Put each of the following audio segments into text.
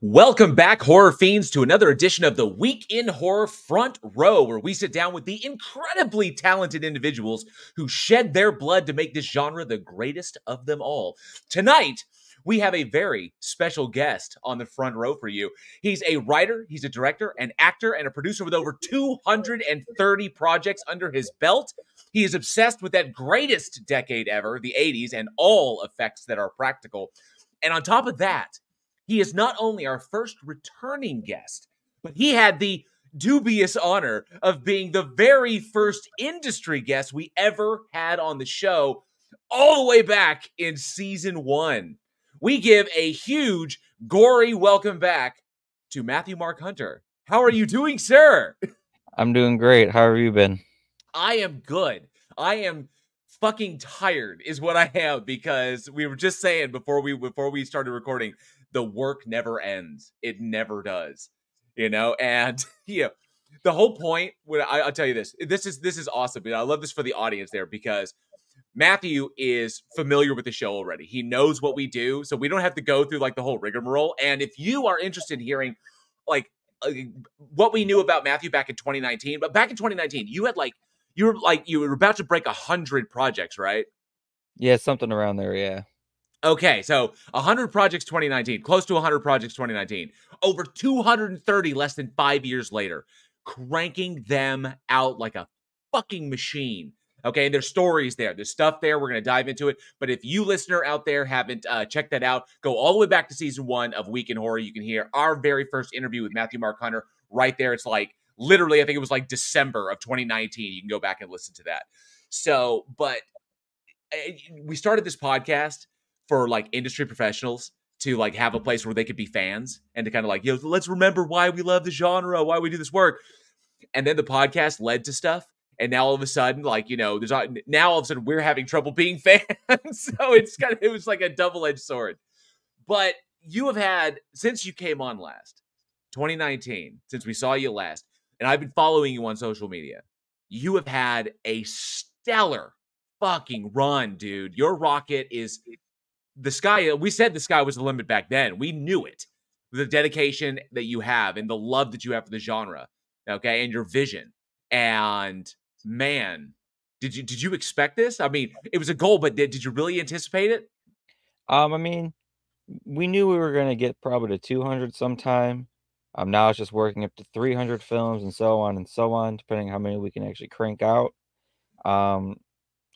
Welcome back, horror fiends, to another edition of the Week in Horror Front Row, where we sit down with the incredibly talented individuals who shed their blood to make this genre the greatest of them all. Tonight, we have a very special guest on the front row for you. He's a writer, he's a director, an actor, and a producer with over 230 projects under his belt. He is obsessed with that greatest decade ever, the 80s, and all effects that are practical. And on top of that, he is not only our first returning guest, but he had the dubious honor of being the very first industry guest we ever had on the show, all the way back in season one. We give a huge, gory welcome back to Matthew Mark Hunter. How are you doing, sir? I'm doing great. How have you been? I am good. I am fucking tired is what I am because we were just saying before we before we started recording the work never ends. It never does. You know, and you know, the whole point. When I, will tell you this, this is this is awesome. I love this for the audience there because Matthew is familiar with the show already. He knows what we do, so we don't have to go through like the whole rigmarole. And if you are interested in hearing like uh, what we knew about Matthew back in 2019, but back in 2019, you had like you were like you were about to break a hundred projects, right? Yeah, something around there. Yeah. Okay, so 100 projects 2019, close to 100 projects 2019, over 230 less than five years later, cranking them out like a fucking machine. Okay, and there's stories there, there's stuff there. We're gonna dive into it. But if you listener out there haven't uh, checked that out, go all the way back to season one of Week in Horror. You can hear our very first interview with Matthew Mark Hunter right there. It's like literally, I think it was like December of 2019. You can go back and listen to that. So, but uh, we started this podcast for like industry professionals to like have a mm-hmm. place where they could be fans and to kind of like, yo, let's remember why we love the genre, why we do this work. And then the podcast led to stuff. And now all of a sudden, like, you know, there's now all of a sudden we're having trouble being fans. so it's kind of, it was like a double edged sword. But you have had, since you came on last, 2019, since we saw you last, and I've been following you on social media, you have had a stellar fucking run, dude. Your rocket is the sky, uh, we said the sky was the limit back then. We knew it. The dedication that you have and the love that you have for the genre, okay, and your vision. And man, did you did you expect this? I mean, it was a goal, but did, did you really anticipate it? Um, I mean, we knew we were gonna get probably to 200 sometime. Um, now it's just working up to 300 films and so on and so on, depending how many we can actually crank out. Um,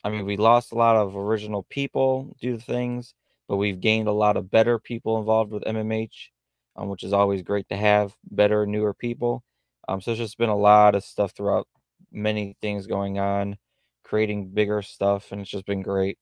I mean, we lost a lot of original people due to things but we've gained a lot of better people involved with MMH, um, which is always great to have better, newer people. Um, so it's just been a lot of stuff throughout, many things going on, creating bigger stuff, and it's just been great.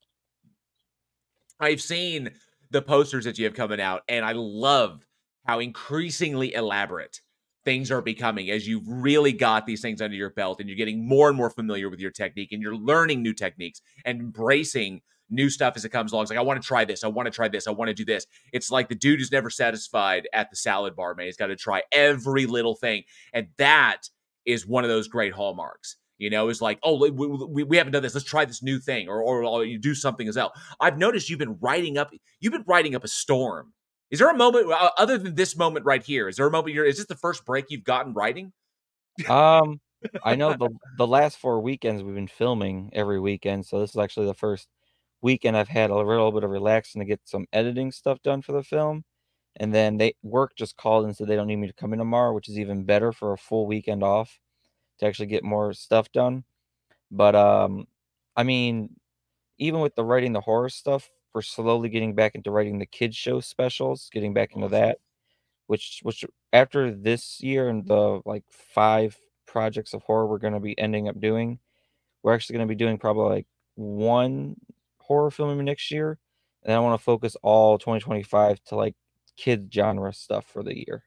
I've seen the posters that you have coming out, and I love how increasingly elaborate things are becoming as you've really got these things under your belt and you're getting more and more familiar with your technique and you're learning new techniques and embracing new stuff as it comes along. It's like, I want to try this. I want to try this. I want to do this. It's like the dude who's never satisfied at the salad bar, man. He's got to try every little thing. And that is one of those great hallmarks. You know, is like, oh, we, we, we, haven't done this. Let's try this new thing, or, or, or you do something as well. I've noticed you've been writing up. You've been writing up a storm. Is there a moment uh, other than this moment right here? Is there a moment? You're, is this the first break you've gotten writing? Um, I know the the last four weekends we've been filming every weekend, so this is actually the first weekend I've had a little bit of relaxing to get some editing stuff done for the film. And then they work just called and said they don't need me to come in tomorrow, which is even better for a full weekend off to actually get more stuff done. But um I mean, even with the writing the horror stuff, we're slowly getting back into writing the kids show specials, getting back into that. Which which after this year and the like five projects of horror we're gonna be ending up doing, we're actually gonna be doing probably like one horror filming next year, and I want to focus all 2025 to like kid genre stuff for the year,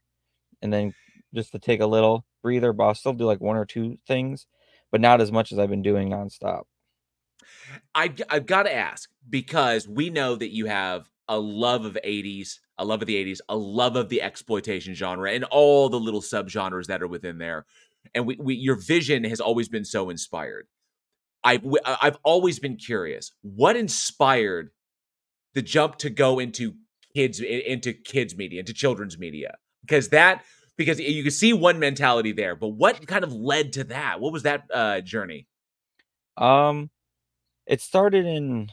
and then just to take a little breather. But I'll still do like one or two things, but not as much as I've been doing nonstop. I've I've got to ask because we know that you have a love of 80s, a love of the 80s, a love of the exploitation genre, and all the little subgenres that are within there. And we, we your vision has always been so inspired. I've I've always been curious. What inspired the jump to go into kids into kids media, into children's media, because that because you can see one mentality there, but what kind of led to that? What was that uh, journey? Um, it started in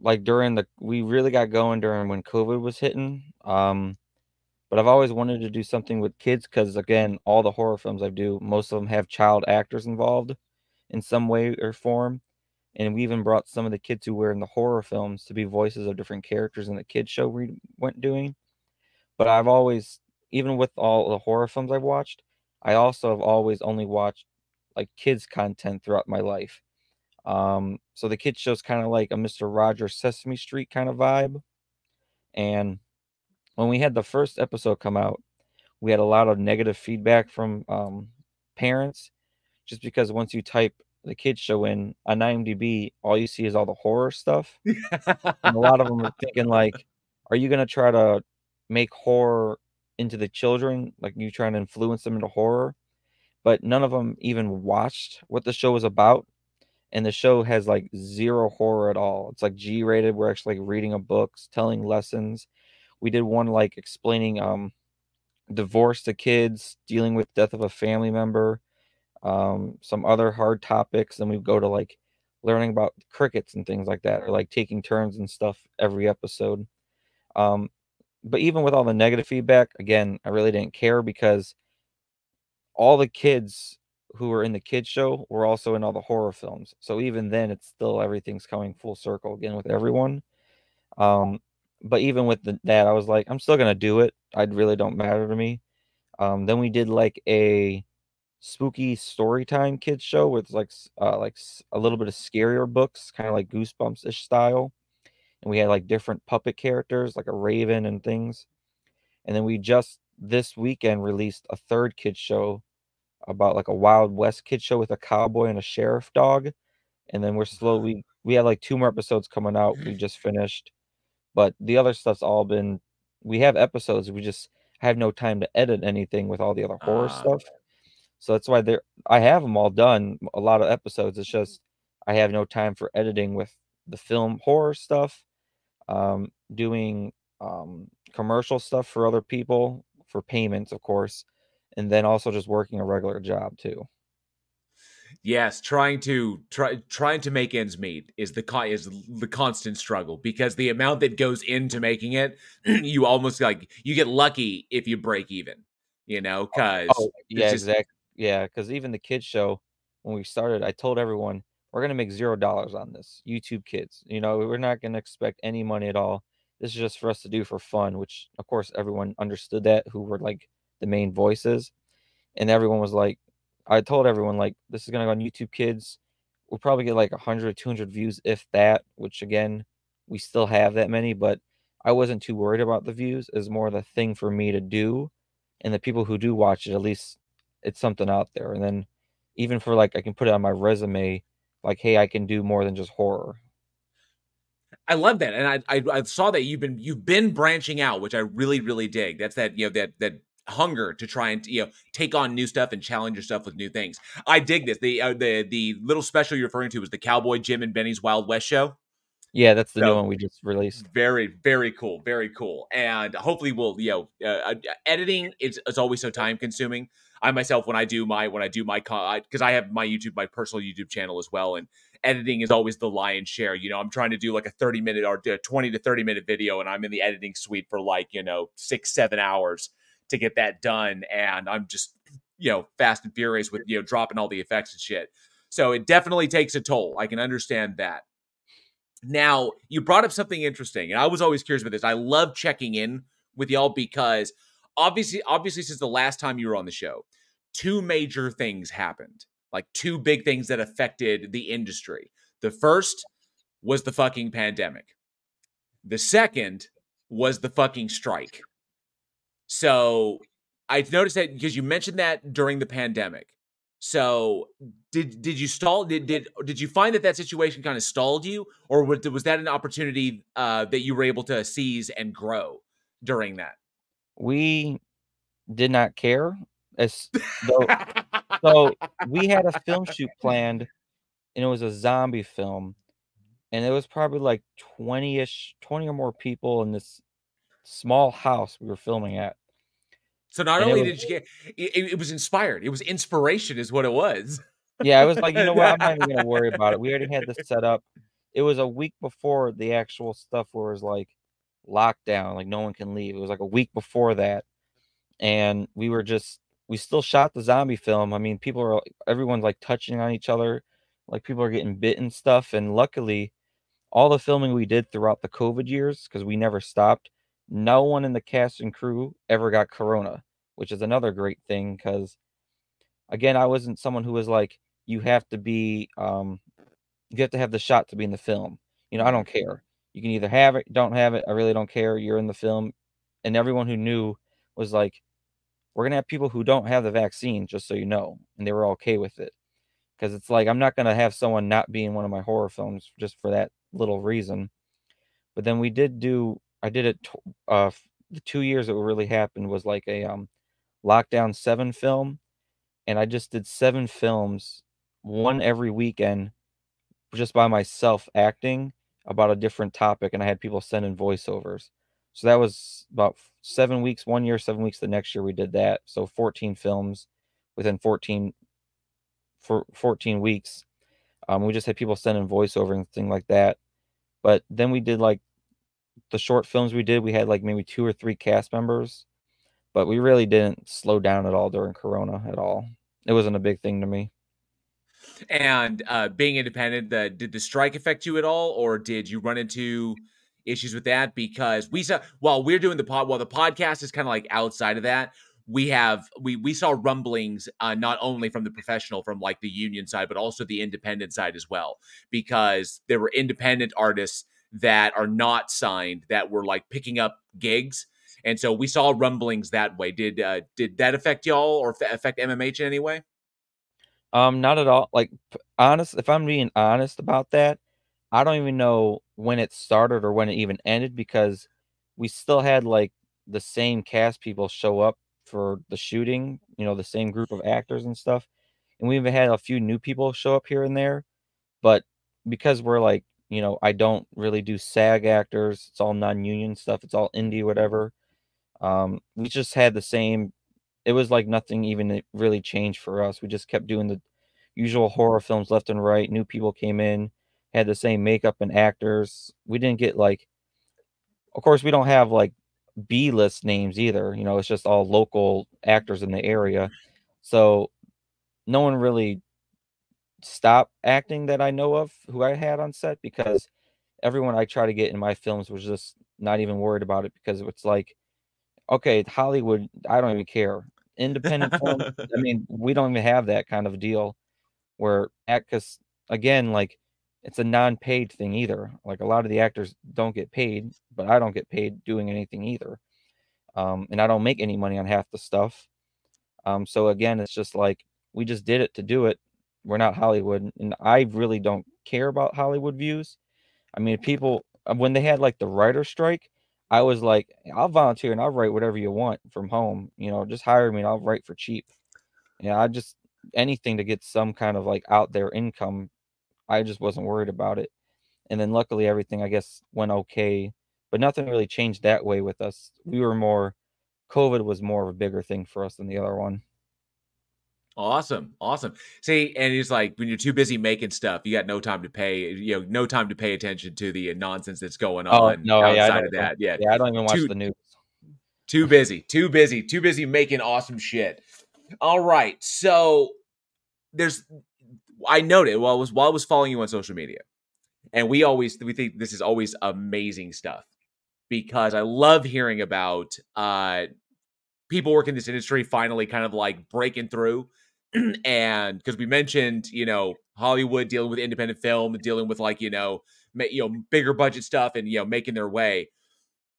like during the we really got going during when COVID was hitting. Um, but I've always wanted to do something with kids because again, all the horror films I do, most of them have child actors involved in some way or form. And we even brought some of the kids who were in the horror films to be voices of different characters in the kids show we went doing. But I've always, even with all the horror films I've watched, I also have always only watched like kids content throughout my life. Um, so the kids show's kind of like a Mr. Rogers Sesame Street kind of vibe. And when we had the first episode come out, we had a lot of negative feedback from um, parents just because once you type the kids show in on IMDb, all you see is all the horror stuff. and a lot of them are thinking like, are you gonna try to make horror into the children? Like you trying to influence them into horror? But none of them even watched what the show was about. And the show has like zero horror at all. It's like G rated. We're actually like reading a books, telling lessons. We did one like explaining um divorce to kids, dealing with death of a family member um, some other hard topics. and we go to like learning about crickets and things like that, or like taking turns and stuff every episode. Um, but even with all the negative feedback, again, I really didn't care because all the kids who were in the kids show were also in all the horror films. So even then, it's still everything's coming full circle again with everyone. Um, but even with the, that, I was like, I'm still gonna do it. I really don't matter to me. Um, then we did like a spooky story time kids show with like uh, like a little bit of scarier books, kind of like Goosebumps ish style. And we had like different puppet characters, like a raven and things. And then we just this weekend released a third kids show about like a Wild West kid show with a cowboy and a sheriff dog. And then we're slowly we had like two more episodes coming out. We just finished, but the other stuff's all been. We have episodes. We just have no time to edit anything with all the other horror uh, stuff. So that's why there I have them all done, a lot of episodes. It's just I have no time for editing with the film horror stuff, um, doing um, commercial stuff for other people for payments, of course, and then also just working a regular job too. Yes, trying to try trying to make ends meet is the is the constant struggle because the amount that goes into making it, you almost like you get lucky if you break even, you know, because oh, yeah, just, exactly yeah, because even the kids show when we started, I told everyone we're gonna make zero dollars on this. YouTube Kids, you know, we're not gonna expect any money at all. This is just for us to do for fun, which of course everyone understood that who were like the main voices, and everyone was like, I told everyone like this is gonna go on YouTube Kids. We'll probably get like 100, 200 views if that. Which again, we still have that many, but I wasn't too worried about the views. Is more the thing for me to do, and the people who do watch it at least it's something out there. And then even for like I can put it on my resume, like, hey, I can do more than just horror. I love that, and I, I, I saw that you've been you've been branching out, which I really really dig. That's that you know that that hunger to try and you know take on new stuff and challenge yourself with new things. I dig this. The uh, the the little special you're referring to was the Cowboy Jim and Benny's Wild West show. Yeah, that's the so, new one we just released. Very, very cool, very cool, and hopefully we'll you know uh, uh editing is, is always so time consuming. I myself when I do my when I do my because I have my YouTube my personal YouTube channel as well, and editing is always the lion's share. You know, I'm trying to do like a 30 minute or uh, 20 to 30 minute video, and I'm in the editing suite for like you know six seven hours to get that done, and I'm just you know fast and furious with you know dropping all the effects and shit. So it definitely takes a toll. I can understand that. Now, you brought up something interesting, and I was always curious about this. I love checking in with y'all because obviously obviously since the last time you were on the show two major things happened like two big things that affected the industry. The first was the fucking pandemic. The second was the fucking strike. So i noticed that because you mentioned that during the pandemic. So did did you stall did did did you find that that situation kind of stalled you or was, was that an opportunity uh, that you were able to seize and grow during that we did not care. As though, so we had a film shoot planned, and it was a zombie film, and it was probably like twenty ish, twenty or more people in this small house we were filming at. So not only was, did you get it, it, was inspired, it was inspiration, is what it was. Yeah, I was like, you know what? I'm not even gonna worry about it. We already had this set up. It was a week before the actual stuff where it was like lockdown, like no one can leave. It was like a week before that, and we were just we still shot the zombie film. I mean, people are everyone's like touching on each other, like people are getting bit and stuff. And luckily, all the filming we did throughout the COVID years, because we never stopped, no one in the cast and crew ever got corona, which is another great thing. Because again, I wasn't someone who was like, you have to be, um, you have to have the shot to be in the film. You know, I don't care. You can either have it, don't have it. I really don't care. You're in the film. And everyone who knew was like, we're gonna have people who don't have the vaccine, just so you know, and they were all okay with it. Because it's like I'm not gonna have someone not be in one of my horror films just for that little reason. But then we did do. I did it. Uh, the two years that really happened was like a um, lockdown seven film, and I just did seven films, one every weekend, just by myself acting about a different topic, and I had people send in voiceovers. So that was about seven weeks one year, seven weeks the next year we did that. So 14 films within 14 for 14 weeks. Um, we just had people send in voiceover and things like that. But then we did like the short films we did, we had like maybe two or three cast members, but we really didn't slow down at all during Corona at all. It wasn't a big thing to me. And uh, being independent, the, did the strike affect you at all, or did you run into issues with that? Because we saw while we're doing the pod while the podcast is kind of like outside of that we have we we saw rumblings uh, not only from the professional from like the union side but also the independent side as well. Because there were independent artists that are not signed that were like picking up gigs. And so we saw rumblings that way. Did uh, did that affect y'all or affect mmh in any way um not at all like honest if i'm being honest about that I don't even know when it started or when it even ended because we still had like the same cast people show up for the shooting, you know, the same group of actors and stuff. And we even had a few new people show up here and there. But because we're like, you know, I don't really do SAG actors, it's all non union stuff, it's all indie, whatever. Um, we just had the same, it was like nothing even really changed for us. We just kept doing the usual horror films left and right. New people came in had the same makeup and actors. We didn't get like, of course, we don't have like B list names either. You know, it's just all local actors in the area. So no one really stopped acting that I know of who I had on set because everyone I try to get in my films was just not even worried about it because it's like, okay, Hollywood, I don't even care. Independent film, I mean, we don't even have that kind of deal where because again, like it's a non-paid thing either. Like a lot of the actors don't get paid, but I don't get paid doing anything either. Um, and I don't make any money on half the stuff. Um, so again, it's just like we just did it to do it. We're not Hollywood, and I really don't care about Hollywood views. I mean, people uh, when they had like the writer strike, I was like, I'll volunteer and I'll write whatever you want from home. You know, just hire me and I'll write for cheap. Yeah, I just anything to get some kind of like out there income I just wasn't worried about it. And then luckily everything I guess went okay, but nothing really changed that way with us. We were more COVID was more of a bigger thing for us than the other one. Awesome. Awesome. See, and it's like when you're too busy making stuff, you got no time to pay, you know, no time to pay attention to the nonsense that's going oh, on no, outside yeah, of that. Yeah. Yeah, I don't even watch too, the news. Too busy, too busy, too busy making awesome shit. All right. So there's I noted while I was while I was following you on social media, and we always we think this is always amazing stuff because I love hearing about uh people working in this industry finally kind of like breaking through and because we mentioned you know Hollywood dealing with independent film dealing with like you know ma- you know bigger budget stuff and you know making their way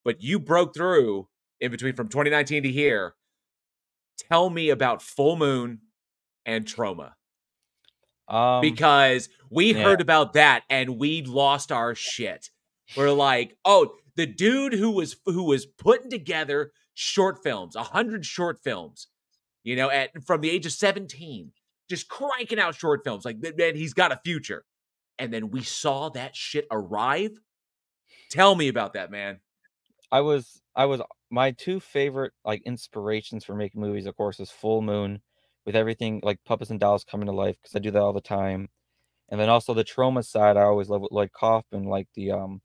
but you broke through in between from 2019 to here tell me about full moon and Troma. um, because we yeah. heard about that and we lost our shit. We're like, oh, the dude who was who was putting together short films, a hundred short films, you know, at from the age of seventeen, just cranking out short films. Like, man, he's got a future. And then we saw that shit arrive. Tell me about that, man. I was I was my two favorite like inspirations for making movies, of course, is Full Moon, with everything like puppets and dolls coming to life because I do that all the time, and then also the Troma side. I always love with Lloyd Kaufman, like the um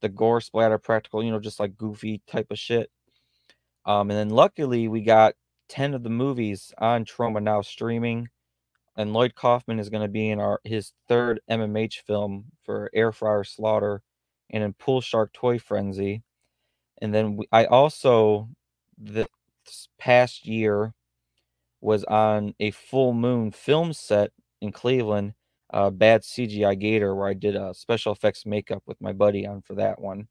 the gore splatter practical, you know, just like goofy type of shit. Um, and then luckily we got ten of the movies on Troma now streaming, and Lloyd Kaufman is going to be in our his third MMH film for Air Fryer Slaughter, and in Pool Shark Toy Frenzy and then we, I also this past year was on a full moon film set in Cleveland, uh, Bad CGI Gator, where I did a special effects makeup with my buddy on for that one,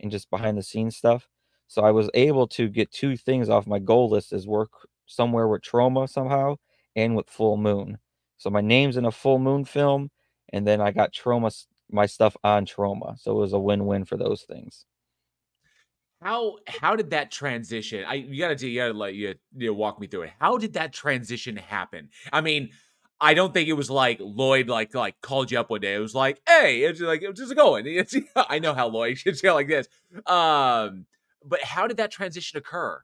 and just behind the scenes stuff. So I was able to get two things off my goal list: is work somewhere with Troma somehow, and with Full Moon. So my name's in a Full Moon film, and then I got Troma my stuff on Troma. So it was a win-win for those things. How how did that transition? I you gotta do you gotta let you, you walk me through it. How did that transition happen? I mean, I don't think it was like Lloyd like like called you up one day. It was like, hey, it's like it's just going. It's, I know how Lloyd should go like this. Um, but how did that transition occur?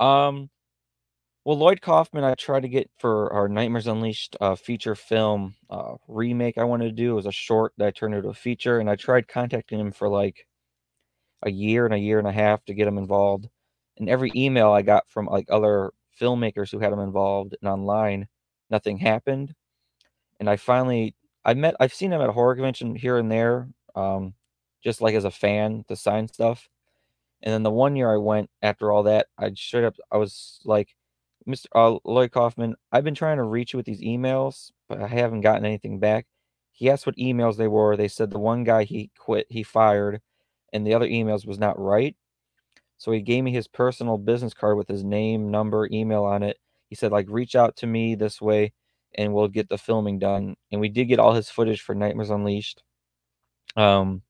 Um, well, Lloyd Kaufman, I tried to get for our Nightmares Unleashed uh, feature film uh, remake. I wanted to do it was a short that I turned into a feature, and I tried contacting him for like a year and a year and a half to get him involved. And every email I got from like other filmmakers who had him involved and online, nothing happened. And I finally, I met, I've seen him at a horror convention here and there, um, just like as a fan to sign stuff. And then the one year I went after all that, I straight up, I was like, Mr. Uh, Lloyd Kaufman, I've been trying to reach you with these emails, but I haven't gotten anything back. He asked what emails they were. They said the one guy he quit, he fired, and the other emails was not right. So he gave me his personal business card with his name, number, email on it. He said, like, reach out to me this way and we'll get the filming done. And we did get all his footage for Nightmares Unleashed. Um,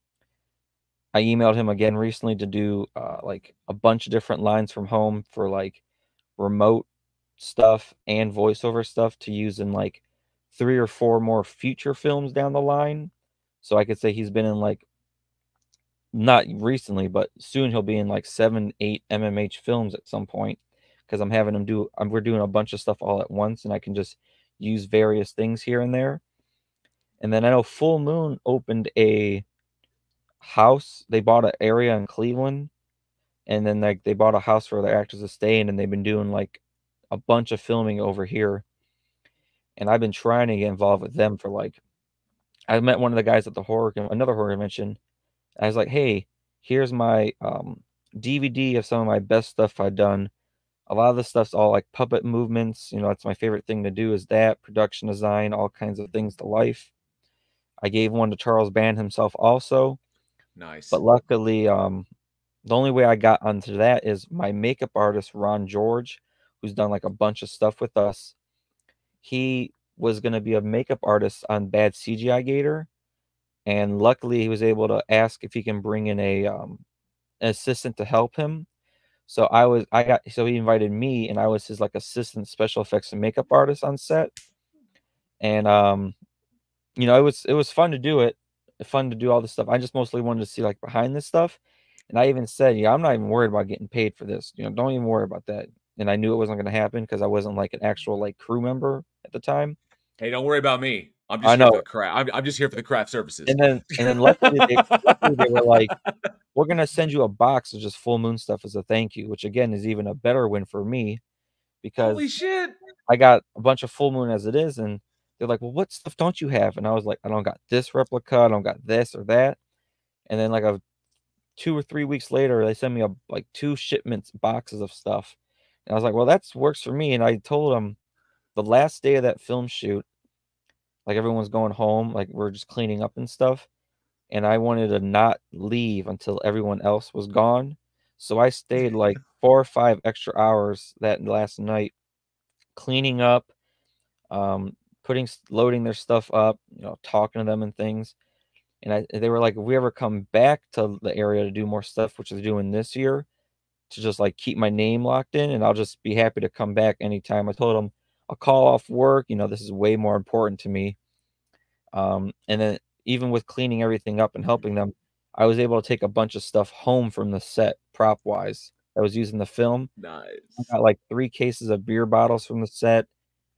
I emailed him again recently to do uh, like a bunch of different lines from home for like remote stuff and voiceover stuff to use in like three or four more future films down the line. So I could say he's been in like not recently, but soon he'll be in like seven, eight MMH films at some point because I'm having him do. I'm, we're doing a bunch of stuff all at once, and I can just use various things here and there. And then I know Full Moon opened a house. They bought an area in Cleveland, and then like they bought a house for their actors to stay in, and they've been doing like a bunch of filming over here. And I've been trying to get involved with them for like. I met one of the guys at the horror, another horror convention I was like, hey, here's my um, DVD of some of my best stuff I've done. A lot of the stuff's all like puppet movements. You know, that's my favorite thing to do is that production design, all kinds of things to life. I gave one to Charles Band himself also. Nice. But luckily, um, the only way I got onto that is my makeup artist, Ron George, who's done like a bunch of stuff with us. He was going to be a makeup artist on Bad CGI Gator and luckily he was able to ask if he can bring in a um, an assistant to help him. So I was I got so he invited me and I was his like assistant special effects and makeup artist on set. And um you know, it was it was fun to do it, fun to do all this stuff. I just mostly wanted to see like behind this stuff. And I even said, yeah, I'm not even worried about getting paid for this. You know, don't even worry about that. And I knew it wasn't going to happen because I wasn't like an actual like crew member at the time. Hey, don't worry about me. I'm just I know. for craft. I'm, I'm, just here for the craft services. And then and then luckily they, luckily they were like, we're gonna send you a box of just full moon stuff as a thank you, which again is even a better win for me because holy shit. I got a bunch of full moon as it is, and they're like, Well, what stuff don't you have? And I was like, I don't got this replica, I don't got this or that. And then like a two or three weeks later, they sent me a like two shipments boxes of stuff. And I was like, Well, that's works for me. And I told them the last day of that film shoot, like everyone's going home, like we're just cleaning up and stuff. And I wanted to not leave until everyone else was gone. So I stayed like four or five extra hours that last night cleaning up, um, putting loading their stuff up, you know, talking to them and things. And I, they were like, if we ever come back to the area to do more stuff, which they're doing this year, to just like keep my name locked in, and I'll just be happy to come back anytime. I told them I'll call off work. You know, this is way more important to me. Um, and then even with cleaning everything up and helping them, I was able to take a bunch of stuff home from the set prop wise. I was using the film. Nice. I got like three cases of beer bottles from the set.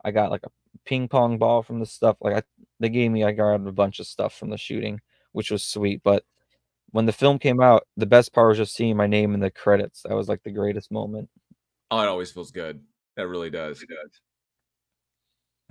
I got like a ping pong ball from the stuff. Like I, they gave me, I grabbed a bunch of stuff from the shooting, which was sweet. But when the film came out, the best part was just seeing my name in the credits. That was like the greatest moment. Oh, it always feels good. That really does. It does.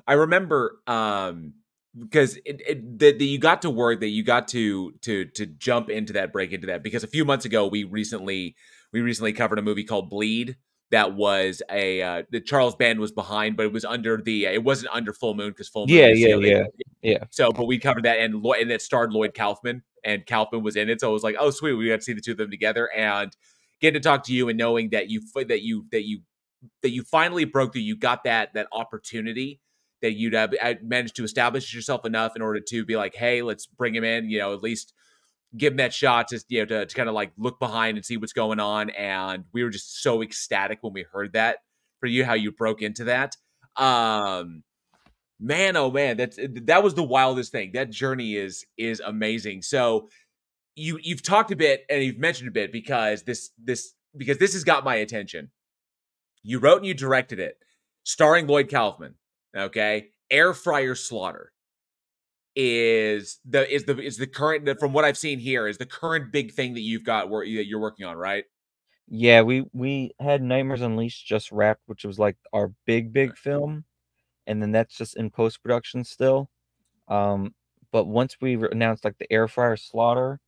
I remember um because it, it that you got to work that you got to to to jump into that break into that because a few months ago we recently we recently covered a movie called Bleed that was a uh, the Charles Band was behind, but it was under the uh, it wasn't under Full Moon because Full Moon. Yeah, yeah, yeah, yeah. So, but we covered that and and it starred Lloyd Kaufman and Kaufman was in it, so it was like, oh sweet, we got to see the two of them together and getting to talk to you and knowing that you that you that you that you finally broke through, you got that that opportunity that you'd uh, have uh, managed to establish yourself enough in order to be like, hey, let's bring him in. You know, at least give him that shot to you know to, to kind of like look behind and see what's going on. And we were just so ecstatic when we heard that for you, how you broke into that. Um, man, oh man, that's that was the wildest thing. That journey is is amazing. So you you've talked a bit and you've mentioned a bit because this this because this has got my attention. You wrote and you directed it, starring Lloyd Kaufman. Okay, air fryer slaughter is the is the is the current from what I've seen here is the current big thing that you've got where that you're working on, right? Yeah, we we had Nightmares Unleashed just wrapped, which was like our big big film, and then that's just in post production still. Um, but once we announced like the air fryer slaughter,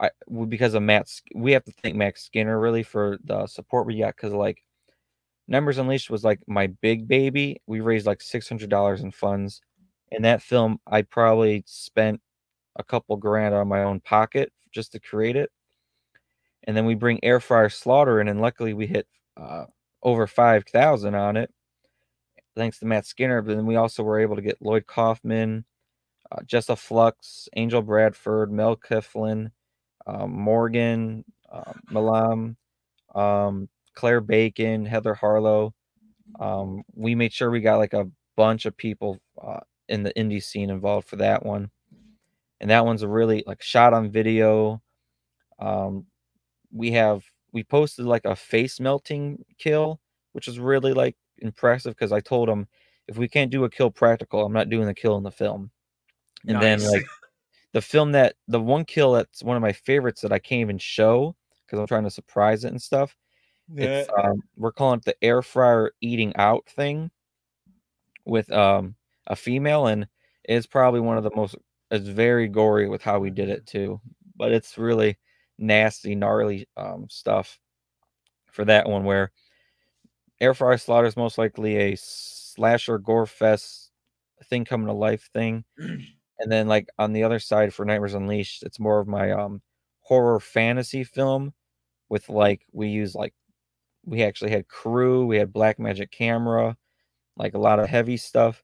I because of Matt, we have to thank Max Skinner really for the support we got because like Nightmares Unleashed was like my big baby. We raised like six hundred dollars in funds in that film, I probably spent a couple grand on my own pocket just to create it. And then we bring air fryer slaughter in, and luckily we hit uh, over five thousand on it, thanks to Matt Skinner. But then we also were able to get Lloyd Kaufman, uh, Jessa Flux, Angel Bradford, Mel Kifflin, um, Morgan, uh, Malam, um, Claire Bacon, Heather Harlow. Um, we made sure we got like a bunch of people uh, in the indie scene involved for that one. And that one's a really like shot on video. Um, we have we posted like a face melting kill, which is really like impressive because I told him if we can't do a kill practical, I'm not doing the kill in the film. And nice. then like the film that the one kill that's one of my favorites that I can't even show because I'm trying to surprise it and stuff. Yeah. It's um, we're calling it the air fryer eating out thing with um a female, and it's probably one of the most. It's very gory with how we did it too, but it's really nasty, gnarly um, stuff for that one. Where Air Fryer Slaughter is most likely a slasher gore fest thing coming to life thing, and then like on the other side for Nightmares Unleashed, it's more of my um horror fantasy film with like we use like we actually had crew, we had black magic camera, like a lot of heavy stuff.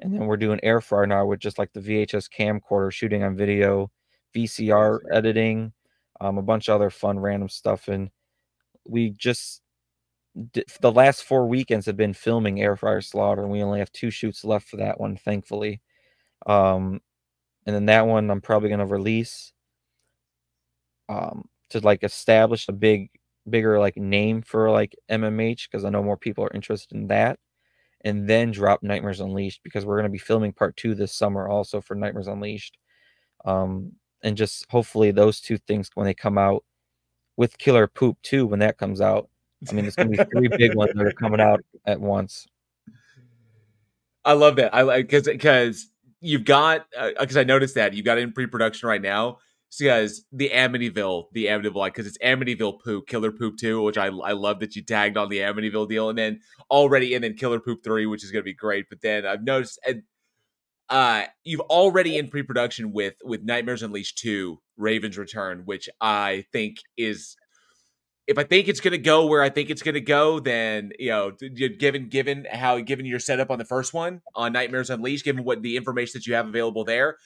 And then we're doing air fryer now with just like the VHS camcorder shooting on video, VCR editing, um, a bunch of other fun random stuff. And we just the last four weekends have been filming air fryer slaughter, and we only have two shoots left for that one, thankfully. Um, and then that one I'm probably gonna release um to like establish a big bigger like name for like MMH because I know more people are interested in that and then drop Nightmares Unleashed because we're going to be filming part two this summer also for Nightmares Unleashed. Um, and just hopefully those two things when they come out with Killer Poop too, when that comes out. I mean, it's going to be three big ones that are coming out at once. I love that. I like because because you've got because uh, I noticed that you've got in pre production right now because the Amityville, the Amityville, like because it's Amityville Poop, Killer Poop Two, which I I love that you tagged on the Amityville deal, and then already, and then Killer Poop Three, which is going to be great. But then I've noticed, and uh, you've already in pre-production with with Nightmares Unleashed Two, Raven's Return, which I think is. If I think it's going to go where I think it's going to go, then you know, given given how given your setup on the first one on Nightmares Unleashed, given what the information that you have available there,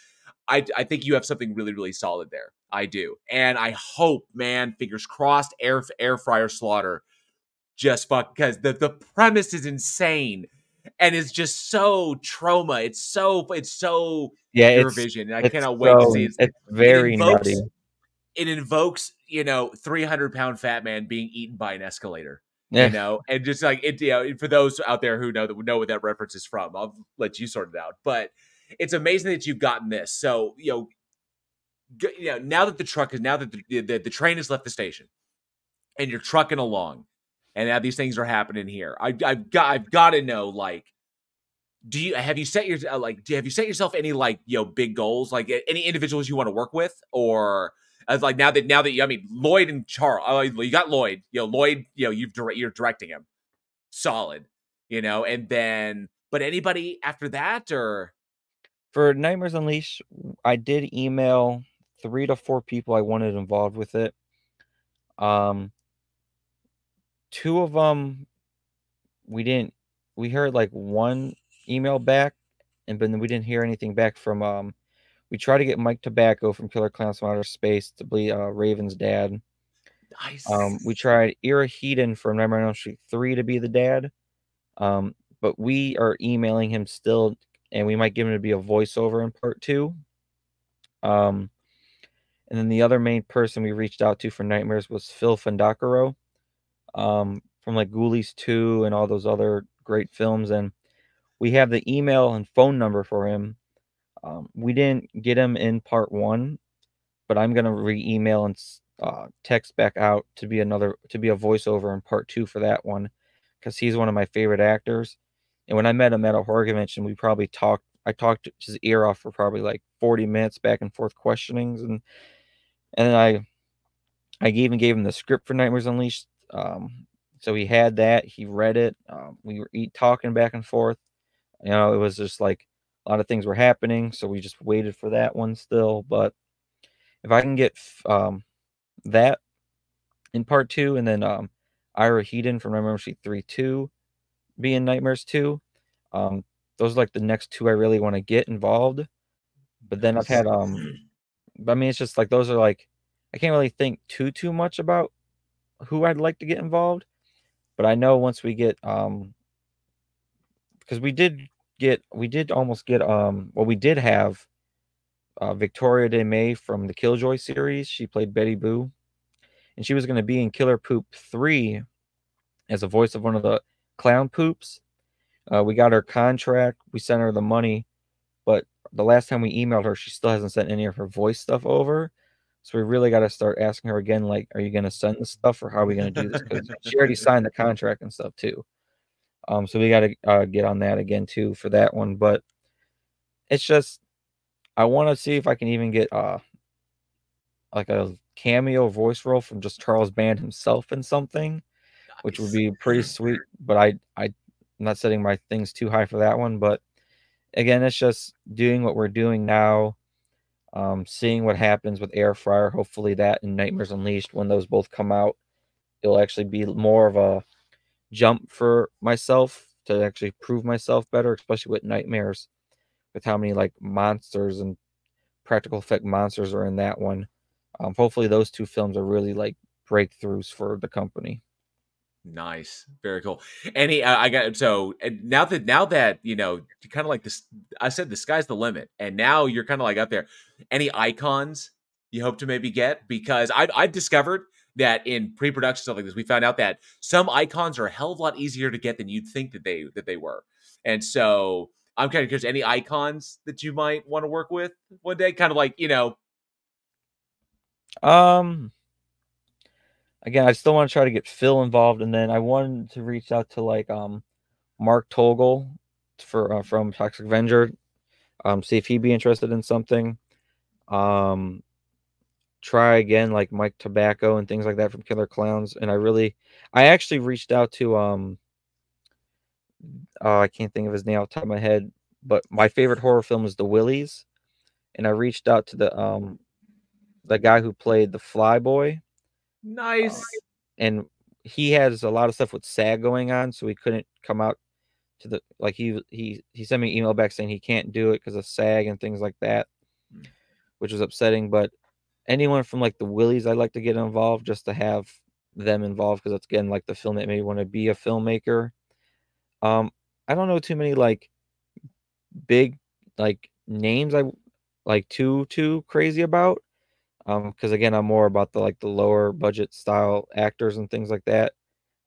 I, I think you have something really, really solid there. I do. And I hope, man, fingers crossed, air air fryer slaughter just fuck because the, the premise is insane and it's just so Troma. It's so it's so yeah, Eurovision. I cannot wait to see it. It's very it invokes, nutty. it invokes you know 300 pound fat man being eaten by an escalator Yeah. you know and just like it you know for those out there who know that know what that reference is from i'll let you sort it out but it's amazing that you've gotten this. So you know g- you know now that the truck is now that the, the, the train has left the station and you're trucking along and now these things are happening here I, i've got i've got to know like do you have you set your uh, like do, have you set yourself any like you know big goals? Like any individuals you want to work with? Or as like now that now that you, I mean Lloyd and Charles, uh, you got Lloyd, you know Lloyd, you know you've direct, you're directing him, solid, you know, and then but anybody after that or For Nightmares Unleashed, I did email three to four people I wanted involved with it. Um, two of them we didn't. We heard like one email back, and then we didn't hear anything back from. Um, we tried to get Mike Tobacco from Killer Klowns from Outer Space to be uh, Raven's dad. nice, Um, we tried Ira Heiden from Nightmare on Elm Street 3 to be the dad. Um, but we are emailing him still, and we might give him to be a voiceover in part two. Um, and then the other main person we reached out to for Nightmares was Phil Fondacaro um, from like Ghoulies 2 and all those other great films. And we have the email and phone number for him. Um, we didn't get him in part one, but I'm gonna re-email and uh, text back out to be another to be a voiceover in part two for that one, because he's one of my favorite actors. And when I met him at a horror convention, we probably talked. I talked his ear off for probably like 40 minutes, back and forth questionings, and and then I I even gave him the script for Nightmares Unleashed. Um, so he had that. He read it. Um, we were talking back and forth. You know, it was just like a lot of things were happening, so we just waited for that one still. But if I can get um, that in part two, and then um, Ira Heiden from Nightmare Street three two, being Nightmares two, um, those are like the next two I really want to get involved. But then I've had um, I mean, it's just like those are like I can't really think too too much about who I'd like to get involved, but I know once we get um, because we did get we did almost get um, well we did have uh, Victoria De Mare from the Killjoy series. She played Betty Boo, and she was going to be in Killer Poop three as a voice of one of the clown poops. Uh, we got her contract. We sent her the money, but the last time we emailed her, she still hasn't sent any of her voice stuff over. So we really got to start asking her again, like, are you going to send the stuff or how are we going to do this? Because she already signed the contract and stuff too. Um, so we got to uh, get on that again too for that one. But it's just, I want to see if I can even get uh, like a cameo voice role from just Charles Band himself in something, which would be pretty sweet. But I, I, I'm not setting my things too high for that one. But again, it's just doing what we're doing now, um, seeing what happens with Air Fryer. Hopefully, that and Nightmares Unleashed, when those both come out, it'll actually be more of a jump for myself to actually prove myself better, especially with Nightmares, with how many like monsters and practical effect monsters are in that one. Um, hopefully, those two films are really like breakthroughs for the company. Nice, very cool. Any, uh, I got so and now that now that you know, kind of like this. I said the sky's the limit, and now you're kind of like up there. Any icons you hope to maybe get? Because I I discovered that in pre-production stuff like this, we found out that some icons are a hell of a lot easier to get than you'd think that they that they were, and so I'm kind of curious. Any icons that you might want to work with one day? Kind of like you know, Um, again, I still want to try to get Phil involved, and then I wanted to reach out to like um Mark Torgl for uh, from Toxic Avenger, um, see if he'd be interested in something. Um, try again like Mike Tobacco and things like that from Killer Klowns, and I really, I actually reached out to um, uh, I can't think of his name off the top of my head, but my favorite horror film is The Willies, and I reached out to the um, the guy who played the Flyboy nice. and he has a lot of stuff with SAG going on, so he couldn't come out to the like he he he sent me an email back saying he can't do it because of SAG and things like that, Mm. which was upsetting. But anyone from like the Willies, I'd like to get involved just to have them involved because that's again like the film that made me want to be a filmmaker. Um, I don't know too many like big like names I like too too crazy about, Um, because again, I'm more about the like the lower budget style actors and things like that.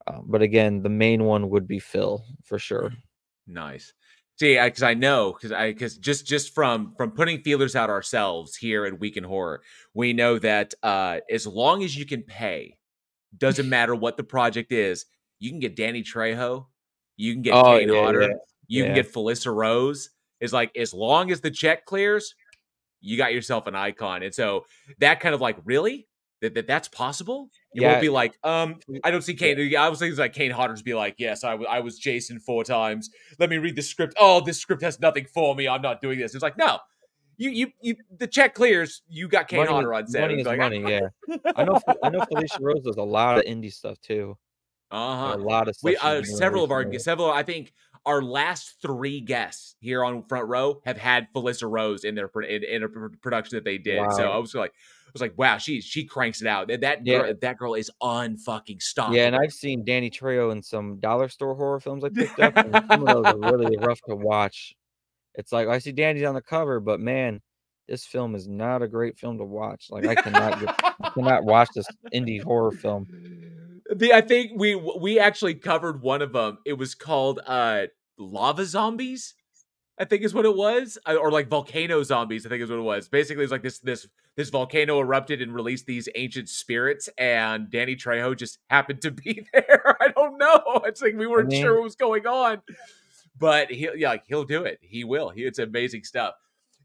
Um, but again, the main one would be Phil for sure. Nice. See, because I, I, know, because I, because just just from from putting feelers out ourselves here at Week in Horror, we know that uh, as long as you can pay, doesn't matter what the project is, you can get Danny Trejo, you can get oh, Kane yeah, Hodder, yeah. you yeah. can get Felissa Rose. Is like as long as the check clears, you got yourself an icon. And so that kind of like really that, that that's possible. It yeah. won't be like, um, I don't see Kane. I was thinking like Kane Hodder's be like, yes, I, w- I was Jason four times. Let me read the script. Oh, this script has nothing for me. I'm not doing this. It's like, no, you, you, you, the check clears. You got Kane money, Hodder on set. Money is like, money. yeah, I know. I know. Felissa Rose does a lot of indie stuff too. Uh huh. A lot of stuff. We, uh, several of our several. I think our last three guests here on Front Row have had Felissa Rose in their in, in a production that they did. Wow. So I was like, I was like, wow, she she cranks it out. That yeah. girl, that girl is unfucking stop. Yeah, and I've seen Danny Trejo in some dollar store horror films I picked up. and some of those are really rough to watch. It's like I see Danny's on the cover, but man, this film is not a great film to watch. Like I cannot get, I cannot watch this indie horror film. The I think we we actually covered one of them. It was called uh Lava Zombies. I think is what it was, uh, or like volcano zombies. I think is what it was. Basically, it's like this this this volcano erupted and released these ancient spirits, and Danny Trejo just happened to be there. I don't know. It's like we weren't I mean, sure what was going on, but he yeah, like he'll do it. He will. He it's amazing stuff,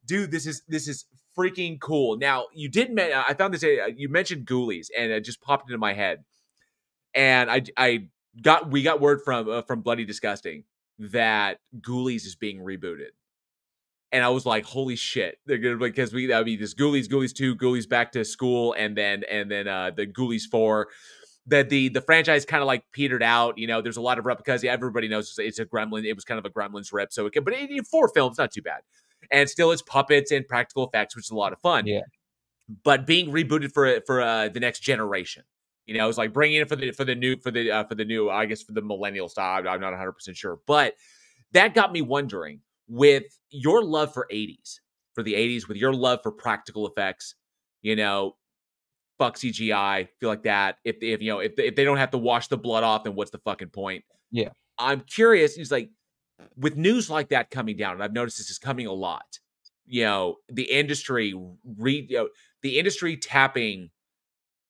dude. This is this is freaking cool. Now you did. not I found this. Uh, you mentioned Ghoulies, and it just popped into my head and I I got we got word from uh, from Bloody Disgusting that Ghoulies is being rebooted. And I was like, "Holy shit!" They're gonna because we I mean this Ghoulies, Ghoulies two, Ghoulies back to school, and then and then uh the Ghoulies four. That the the franchise kind of like petered out. You know, there's a lot of replicas. Everybody knows it's a Gremlin. It was kind of a Gremlins rip, so it can. But it, four films, not too bad, and still it's puppets and practical effects, which is a lot of fun. Yeah. But being rebooted for for uh, the next generation, you know, it's like bringing it for the for the new for the uh, for the new, I guess for the millennial style. I'm not 100 percent sure, but that got me wondering with your love for 80s, for the 80s, with your love for practical effects. You know, fuck CGI, feel like that. If if you know if if they don't have to wash the blood off, then what's the fucking point? Yeah, I'm curious. He's like with news like that coming down, and I've noticed this is coming a lot. You know, the industry re you know, the industry tapping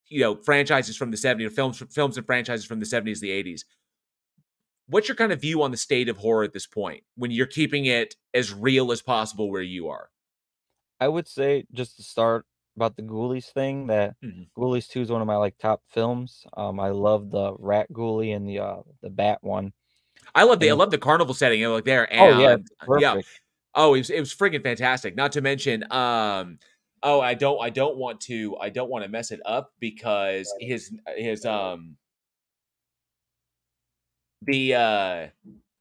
you know franchises from the 70s films films and franchises from the 70s the 80s what's your kind of view on the state of horror at this point when you're keeping it as real as possible where you are i would say just to start about the ghoulies thing that mm-hmm. ghoulies 2 is one of my like top films um i love the rat ghoulie and the uh the bat one i love the and, i love the carnival setting you know, like there and, oh yeah perfect. yeah oh it was, it was friggin' fantastic not to mention um oh i don't i don't want to i don't want to mess it up because his his um the uh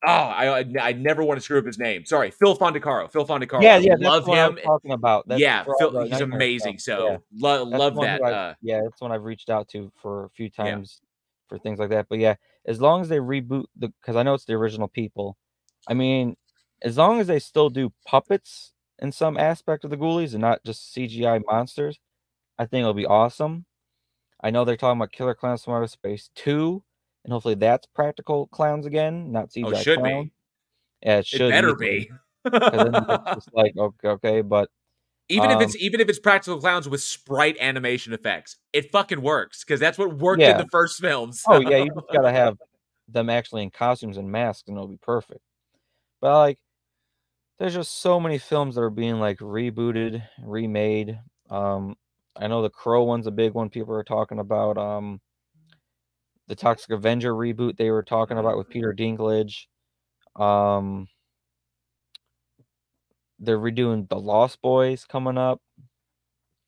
oh i i never want to screw up his name sorry phil fondacaro phil fondacaro yeah yeah love him talking about that's yeah phil, he's amazing stuff. so yeah. lo- love that uh, yeah that's one i've reached out to for a few times yeah. for things like that but yeah as long as they reboot the because i know it's the original people i mean as long as they still do puppets in some aspect of the Ghoulies and not just CGI monsters, I think it'll be awesome. I know they're talking about Killer Klowns from Outer Space 2, and hopefully that's practical clowns again, not CGI. Oh, it should clown. be. Yeah, it should it better be. it's like okay, okay, but even um, if it's um even if it's practical clowns with sprite animation effects, it fucking works because that's what worked yeah. in the first films. oh yeah, you just gotta have them actually in costumes and masks, and it'll be perfect. But like, there's just so many films that are being like rebooted, remade. Um, I know the Crow one's a big one. People are talking about. Um, the Toxic Avenger reboot they were talking about with Peter Dinklage. Um, they're redoing the Lost Boys coming up.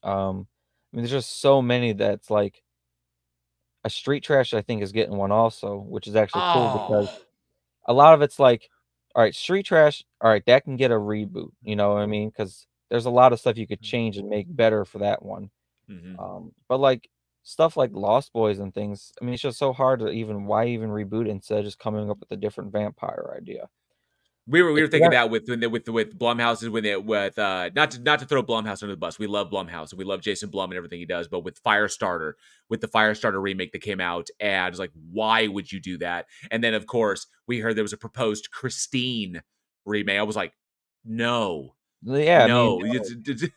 Um, I mean, there's just so many that's like a street trash. I think is getting one also, which is actually oh. cool because oh. a lot of it's like all right, street trash, all right, that can get a reboot. You know what I mean? Because there's a lot of stuff you could change and make better for that one. Mm-hmm. Um, but like stuff like Lost Boys and things, I mean, it's just so hard to even why even reboot instead of just coming up with a different vampire idea. We were we were thinking that- that with when they, with with Blumhouse when they with uh not to not to throw Blumhouse under the bus. We love Blumhouse and we love Jason Blum and everything he does, but with Firestarter, with the Firestarter remake that came out, and it's like, why would you do that? And then of course we heard there was a proposed Christine remake. I was like, no, yeah, I no. mean, it's- it's-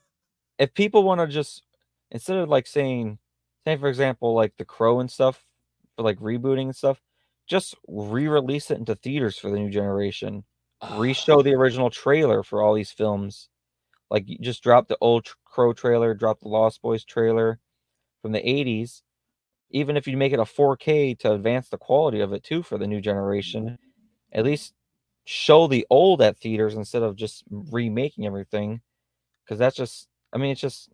if people want to just instead of like saying, say for example, like The Crow and stuff for like rebooting and stuff, just re-release it into theaters for the new generation. Re-show the original trailer for all these films. Like just drop the old Crow trailer, drop the Lost Boys trailer from the 80s. Even if you make it a 4K to advance the quality of it too for the new generation, at least show the old at theaters instead of just remaking everything. Because that's just, I mean, it's just,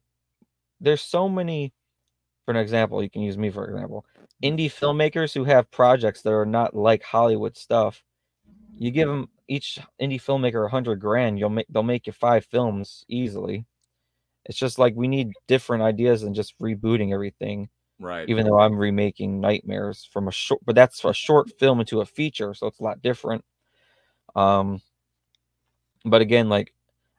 there's so many, for an example, you can use me for example, indie filmmakers who have projects that are not like Hollywood stuff. You give them each indie filmmaker a hundred grand, you'll make they'll make you five films easily. It's just like we need different ideas than just rebooting everything right. even though I'm remaking Nightmares from a short, but that's a short film into a feature, so it's a lot different. Um, but again, like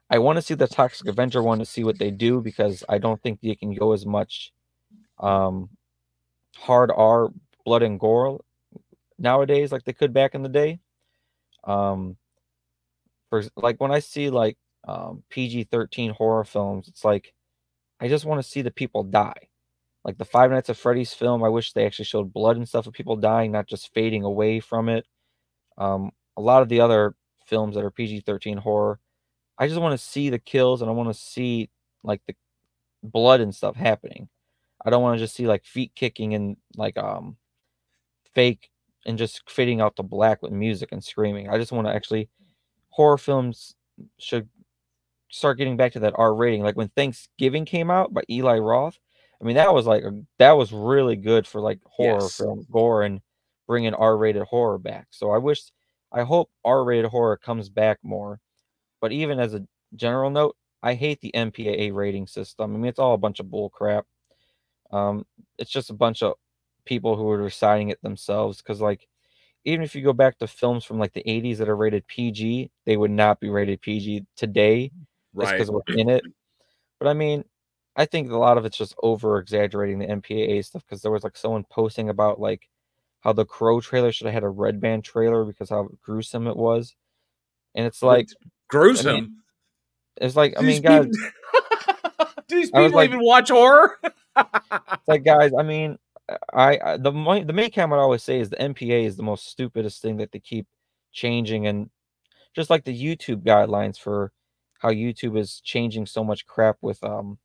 I want to see the Toxic Avenger one to see what they do because I don't think they can go as much um hard R blood and gore nowadays like they could back in the day. Um, for like when I see like um PG thirteen horror films, it's like I just want to see the people die like the Five Nights at Freddy's film. I wish they actually showed blood and stuff of people dying, not just fading away from it. Um, a lot of the other films that are PG thirteen horror, I just want to see the kills and I want to see like the blood and stuff happening. I don't want to just see like feet kicking and like um fake and just fading out to black with music and screaming. I just want to actually horror films should start getting back to that R rating. Like when Thanksgiving came out by Eli Roth, I mean that was like that was really good for like horror Yes. film gore and bringing R rated horror back. So I wish, I hope R rated horror comes back more. But even as a general note, I hate the MPAA rating system. I mean it's all a bunch of bull crap. Um, it's just a bunch of people who are deciding it themselves because like even if you go back to films from like the 80s that are rated PG, they would not be rated PG today Right. because what's in it. But I mean, I think a lot of it's just over exaggerating the MPAA stuff because there was like someone posting about like how the Crow trailer should have had a red band trailer because how gruesome it was. And it's like gruesome. it's like I mean guys, people- do these I people like- even watch horror? it's like guys, I mean I, I the mo- the main comment I always say is the MPA is the most stupidest thing that they keep changing and just like the YouTube guidelines for how YouTube is changing so much crap with um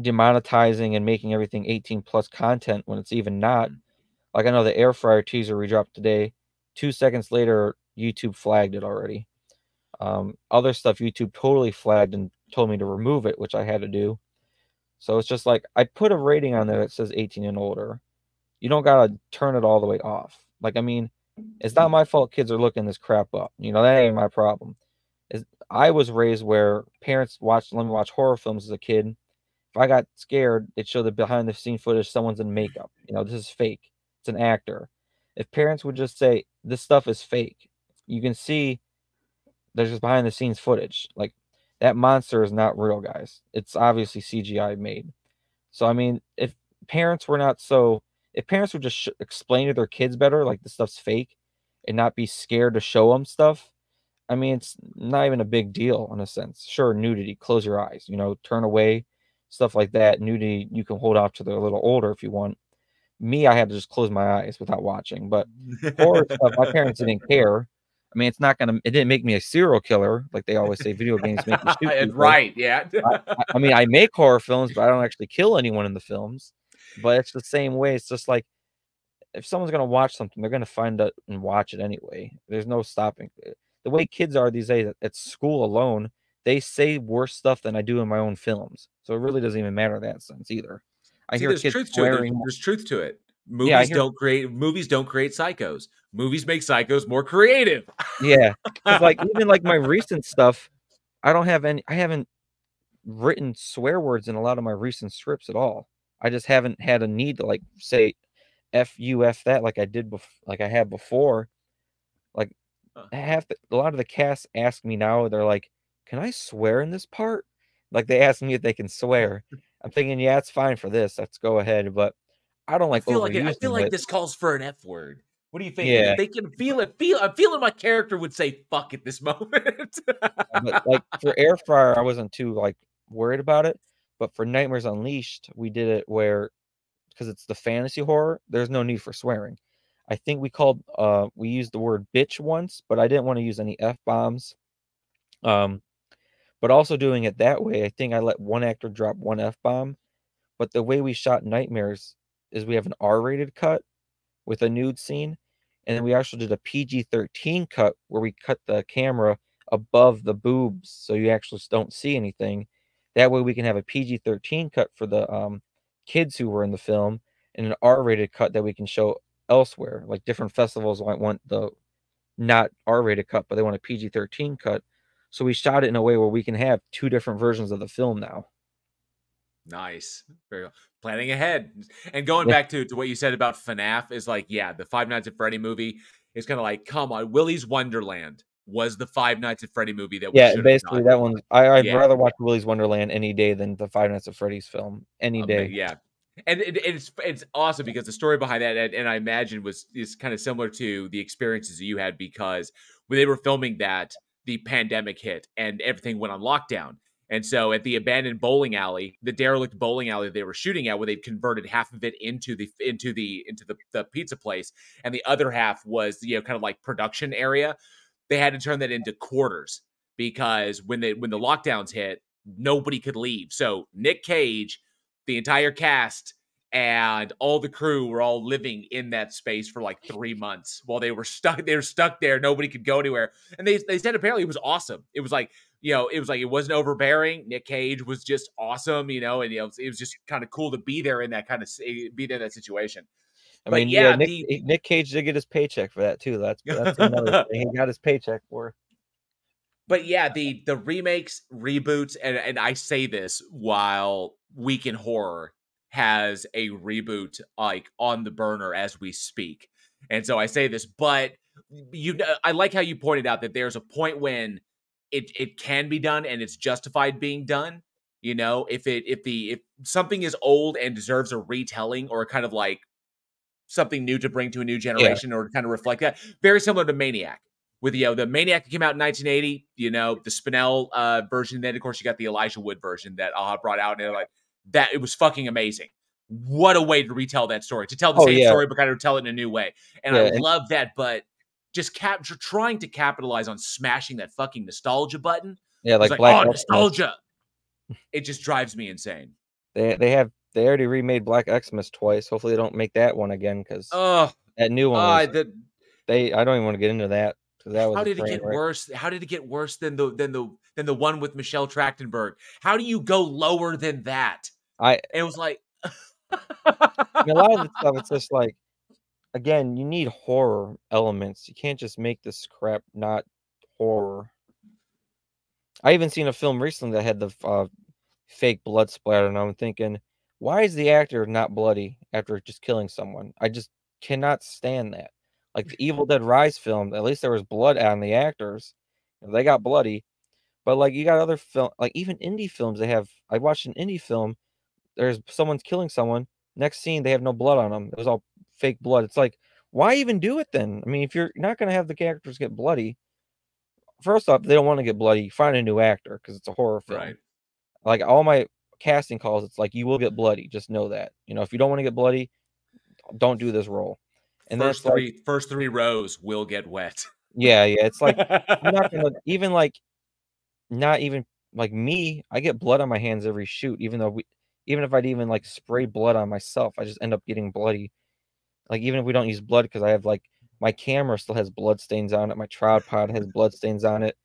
demonetizing and making everything 18 plus content when it's even not. Like I know the air fryer teaser we dropped today, two seconds later YouTube flagged it already. Um, other stuff YouTube totally flagged and told me to remove it, which I had to do. So it's just like I put a rating on there that says 18 and older. You don't gotta turn it all the way off. Like I mean, it's not my fault kids are looking this crap up. You know that ain't my problem. Is I was raised where parents watched let me watch horror films as a kid. If I got scared, they'd show the behind the scene footage. Someone's in makeup. You know this is fake. It's an actor. If parents would just say this stuff is fake, you can see there's just behind the scenes footage. Like that monster is not real, guys. It's obviously CGI made. So I mean, if parents were not so, if parents would just sh- explain to their kids better, like the stuff's fake, and not be scared to show them stuff, I mean, it's not even a big deal in a sense. Sure, nudity, close your eyes, you know, turn away, stuff like that. Nudity, you can hold off to they're a little older if you want. Me, I had to just close my eyes without watching, but horror stuff, my parents didn't care. I mean, it's not gonna. It didn't make me a serial killer, like they always say. Video games make you shoot right, yeah. I, I mean, I make horror films, but I don't actually kill anyone in the films. But it's the same way. It's just like if someone's gonna watch something, they're gonna find it and watch it anyway. There's no stopping. Eh, the way kids are these days at- school alone, they say worse stuff than I do in my own films. So it really doesn't even matter in that sense either. I See, hear there's kids truth to it. There's, swearing. there's truth to it. Movies Yeah, hear- don't create movies don't create psychos. Movies make psychos more creative. yeah. like even like my recent stuff, I don't have any. I haven't written swear words in a lot of my recent scripts at all. I just haven't had a need to like say F U F that like I did before like I had before. Like half the, a lot of the cast ask me now. They're like, "Can I swear in this part?" Like they ask me if they can swear. I'm thinking, yeah, it's fine for this. Let's go ahead. But I don't like I feel like it, I feel like this calls for an F word. What do you think? Yeah. They can feel it. Feel. I'm feeling my character would say "fuck" at this moment. but like for air fryer, I wasn't too like worried about it. But for Nightmares Unleashed, we did it where because it's the fantasy horror, there's no need for swearing. I think we called uh we used the word bitch once, but I didn't want to use any F bombs. Um but also doing it that way, I think I let one actor drop one F bomb. But the way we shot Nightmares is we have an R rated cut with a nude scene. And then we actually did a PG 13 cut where we cut the camera above the boobs so you actually don't see anything. That way we can have a PG 13 cut for the um, kids who were in the film and an R rated cut that we can show elsewhere. Like different festivals might want the not R rated cut, but they want a PG 13 cut. So we shot it in a way where we can have two different versions of the film now. Nice. Very well. planning ahead. And going Yeah. back to, to what you said about FNAF is like, yeah, the Five Nights at Freddy movie is kind of like, come on, Willy's Wonderland was the Five Nights at Freddy movie that we Yeah, basically that one I, I'd Yeah. rather watch Willy's Wonderland any day than the Five Nights at Freddy's film. Any Um, day. yeah. And it, it's it's awesome because the story behind that, and, and I imagine was is kind of similar to the experiences that you had because when they were filming that, the pandemic hit and everything went on lockdown. And so at the abandoned bowling alley, the derelict bowling alley they were shooting at, where they'd converted half of it into the into the into the, the pizza place, and the other half was you know kind of like production area. They had to turn that into quarters because when they when the lockdowns hit, nobody could leave. So Nick Cage, the entire cast, and all the crew were all living in that space for like three months while they were stuck. They were stuck there. Nobody could go anywhere. And they they said apparently it was awesome. It was like you know it was like it wasn't overbearing. Nick Cage was just awesome. You know, and you know, it was just kind of cool to be there in that kind of be there in that situation. I But mean, yeah, yeah, Nick, the- eh, Nick Cage did get his paycheck for that too. That's that's another thing. He got his paycheck for. but yeah, the the remakes, reboots, and and I say this while Week in Horror has a reboot like on the burner as we speak, and so I say this, but you, I like how you pointed out that there's a point when it it can be done and it's justified being done. You know, if it if the if something is old and deserves a retelling or kind of like something new to bring to a new generation or to kind of reflect that, very similar to Maniac with you know the Maniac that came out in 1980, you know the Spinell uh, version. Then of course you got the Elijah Wood version that uh, brought out, and they're like that it was fucking amazing. What a way to retell that story, to tell the Oh, same yeah. story but kind of tell it in a new way. And Yeah, I and- love that, but just capture trying to capitalize on smashing that fucking nostalgia button. Yeah, like, like, Black oh, nostalgia. It just drives me insane. They they have they already remade Black Xmas twice. Hopefully they don't make that one again because Oh, that new one. uh, was- the, they I don't even want to get into that that was. how did it get wreck. worse? How did it get worse than the than the than the one with Michelle Trachtenberg? How do you go lower than that? I- it was like I mean, a lot of the stuff it's just like, again, you need horror elements. You can't just make this crap not horror. I even seen a film recently that had the uh, fake blood splatter, and I'm thinking, why is the actor not bloody after just killing someone? I just cannot stand that. Like the Evil Dead Rise film, at least there was blood on the actors. They got bloody, but like you got other film, like even indie films, they have. I watched an indie film. There's someone's killing someone. Next scene, they have no blood on them. It was all fake blood. It's like, why even do it then? I mean, if you're not gonna have the characters get bloody, first off, they don't want to get bloody. Find a new actor because it's a horror film. right. Like all my casting calls, it's like you will get bloody. Just know that. You know, if you don't want to get bloody, don't do this role. And first it's like, three first three rows will get wet. yeah, yeah. It's like I'm not gonna even like, not even like me. I get blood on my hands every shoot, even though we, even if I'd even like spray blood on myself, I just end up getting bloody. Like even if we don't use blood, because I have like my camera still has blood stains on it. My tripod has blood stains on it.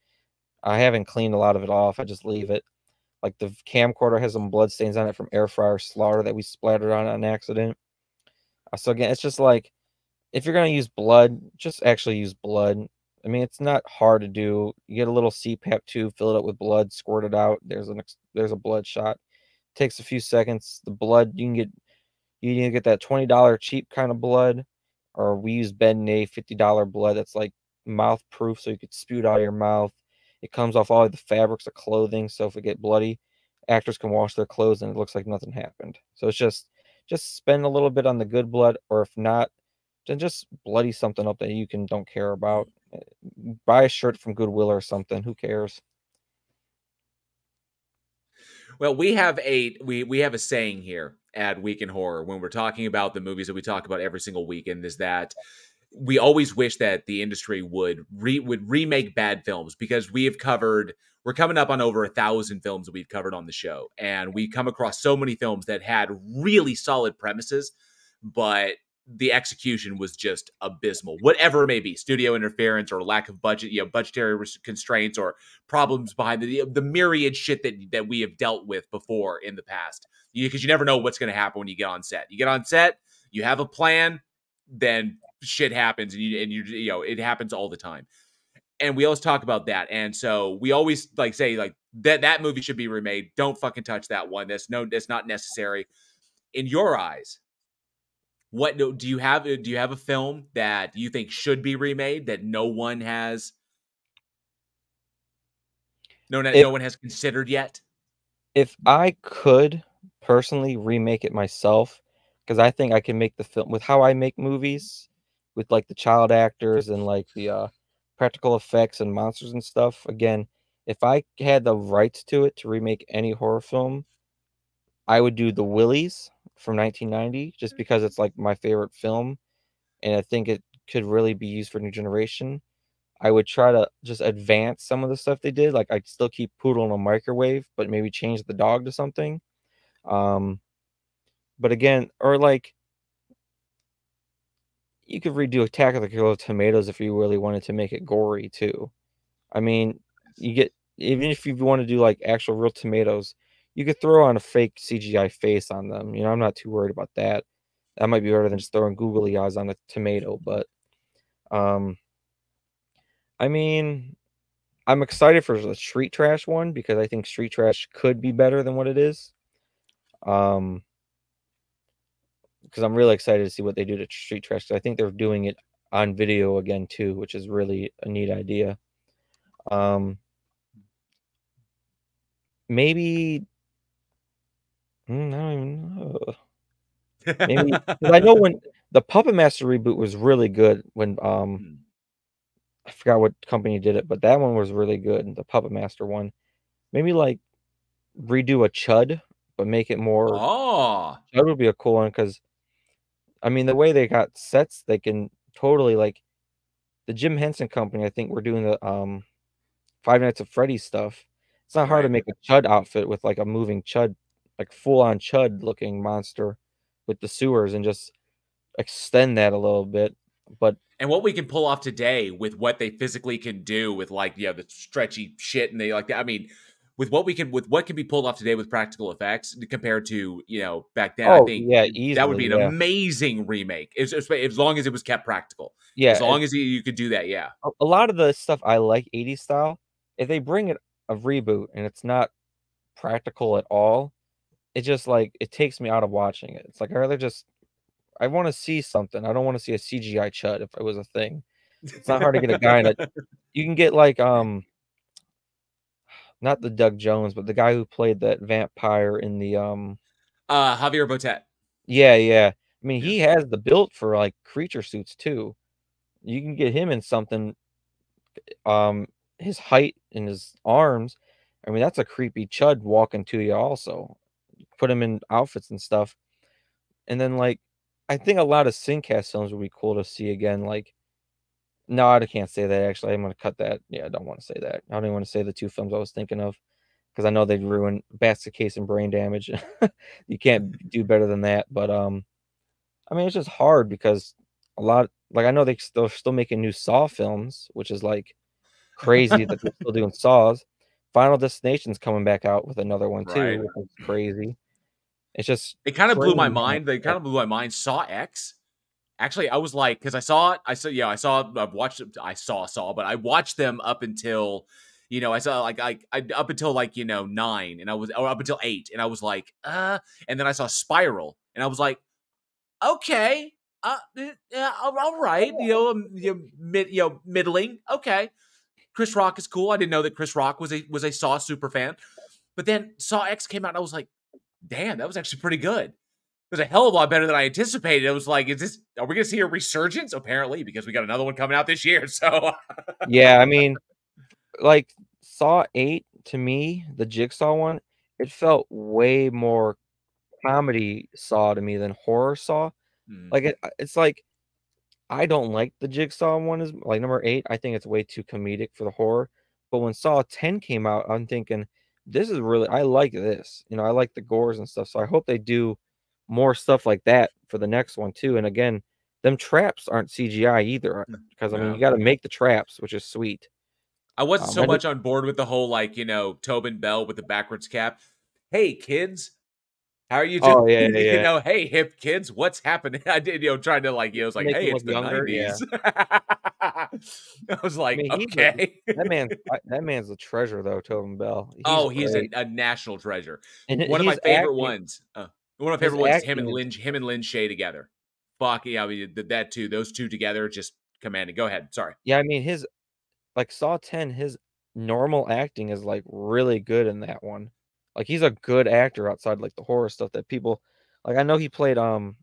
I haven't cleaned a lot of it off. I just leave it. Like the camcorder has some blood stains on it from air fryer slaughter that we splattered on on accident. Uh, So again, it's just like if you're gonna use blood, just actually use blood. I mean, it's not hard to do. You get a little CPAP tube, fill it up with blood, squirt it out. There's an there's a blood shot. Takes a few seconds. The blood you can get you can get that twenty dollar cheap kind of blood, or we use Ben fifty dollar blood. That's like mouth proof, so you could spew it out of your mouth. It comes off all of the fabrics of clothing, so if it get bloody, actors can wash their clothes and it looks like nothing happened. So it's just just spend a little bit on the good blood, or if not, then just bloody something up that you can don't care about. Eh, buy a shirt from Goodwill or something. Who cares? Well, we have a we we have a saying here at Week in Horror when we're talking about the movies that we talk about every single weekend is that we always wish that the industry would re, would remake bad films because we have covered we're coming up on over a thousand films that we've covered on the show. And we come across so many films that had really solid premises but the execution was just abysmal whatever it may be studio interference or lack of budget you know budgetary constraints or problems behind the the myriad shit that that we have dealt with before in the past. Because you, you never know what's going to happen when you get on set. You get on set you have a plan then shit happens and you and you you know it happens all the time. And we always talk about that. And so we always like say like that that movie should be remade. Don't fucking touch that one. That's no that's not necessary. In your eyes what do you have do you have a film that you think should be remade that no one has no if, no one has considered yet if i could personally remake it myself because i think i can make the film with how i make movies with like the child actors and like the uh, practical effects and monsters and stuff. Again, if I had the rights to it to remake any horror film, I would do The Willies from 1990 just because it's like my favorite film and I think it could really be used for new generation. I would try to just advance some of the stuff they did. Like I'd still keep Poodle in a microwave, but maybe change the dog to something. Um, but again, or like you could redo Attack of the Killer Tomatoes if you really wanted to make it gory too. I mean, you get even if you want to do like actual real tomatoes, you could throw on a fake CGI face on them. You know, I'm not too worried about that. That might be better than just throwing googly eyes on a tomato, but um I mean, I'm excited for the Street Trash one because I think Street Trash could be better than what it is. Um because I'm really excited to see what they do to Street Trash. I think they're doing it on video again too, which is really a neat idea. Um, maybe hmm, I don't even know. Maybe I know when the Puppet Master reboot was really good. When um, hmm. I forgot what company did it, but that one was really good. The Puppet Master one. Maybe like redo a Chud, but make it more. Oh, that would be a cool one because I mean, the way they got sets, they can totally like the Jim Henson Company. I think we're doing the um Five Nights at Freddy's stuff. It's not hard right. to make a Chud outfit with like a moving Chud, like full on Chud looking monster with the sewers, and just extend that a little bit. But and what we can pull off today with what they physically can do with like you know the stretchy shit and they like that. I mean, with what we can with what can be pulled off today with practical effects compared to you know back then. Oh, I think yeah, easily, that would be an yeah. amazing remake as, as, long as it was kept practical. Yeah, as long as you, you could do that. Yeah, a lot of the stuff I like 80s style. If they bring it a reboot and it's not practical at all, it just like it takes me out of watching it. It's like I rather just I want to see something. I don't want to see a CGI chud if it was a thing. It's not hard to get a guy that you can get like um not the Doug Jones, but the guy who played that vampire in the um uh Javier Botet. Yeah, yeah. I mean, he has the built for like creature suits too. You can get him in something um his height and his arms. I mean, that's a creepy chud walking to you also. Put him in outfits and stuff. And then like I think a lot of Sincast films would be cool to see again like no, I can't say that. Actually, I'm going to cut that. Yeah, I don't want to say that. I don't even want to say the two films I was thinking of because I know they'd ruin basket case and brain damage. you can't do better than that. But um, I mean, it's just hard because a lot. Like I know they they're still making new Saw films, which is like crazy that they're still doing Saws. Final Destination's coming back out with another one too, right. which is crazy. It's just it kind of blew my mind. They kind of blew my mind. Saw X actually i was like because i saw it i saw yeah i saw i've watched i saw saw but i watched them up until you know i saw like I, I up until like you know nine and i was or up until eight and i was like uh and then i saw spiral and i was like okay uh, yeah, all right, you know, um, you know, mid, you know, middling. Okay, Chris Rock is cool. I didn't know that Chris Rock was a was a Saw super fan, but then Saw X came out, and I was like, damn, that was actually pretty good. It was a hell of a lot better than I anticipated. It was like, is this? Are we going to see a resurgence? Apparently, because we got another one coming out this year. So, yeah, I mean, like Saw Eight to me, the Jigsaw one, it felt way more comedy Saw to me than horror Saw. Mm. Like it, it's like I don't like the Jigsaw one is like number eight. I think it's way too comedic for the horror. But when Saw 10 came out, I'm thinking, this is really I like this. You know, I like the gores and stuff. So I hope they do more stuff like that for the next one too. And again, them traps aren't CGI either. Because I mean you gotta make the traps, which is sweet. I wasn't um, so much on board with the whole like, you know, Tobin Bell with the backwards cap. Hey kids, how are you? Just, oh yeah, yeah, You know, hey hip kids, what's happening? I did, you know, trying to like, you know, was like, Make hey, it's the nineties. Yeah. I was like, I mean, okay, a, that man, that man's a treasure though, Tobin Bell. He's oh, he's a, a, national treasure. And one of my favorite acting, ones. Uh, one of my favorite ones is him and Lin, him and Lin Shaye together. Fuck yeah, I mean that too. Those two together, just commanding. Go ahead. Sorry. Yeah, I mean his like Saw Ten, his normal acting is like really good in that one. Like he's a good actor outside like the horror stuff that people like. I know he played um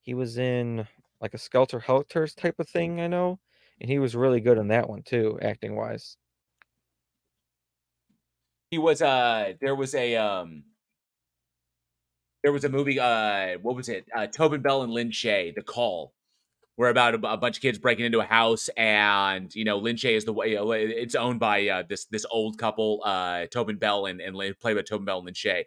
he was in like a Skelter Helter type of thing. I know, and he was really good in that one too, acting wise. He was uh there was a um there was a movie uh what was it uh Tobin Bell and Lin Shaye The Call we're about a, a, bunch of kids breaking into a house, and you know, Lin is the way. You know, it's owned by uh, this this old couple, uh, Tobin Bell and and played by Tobin Bell and Lin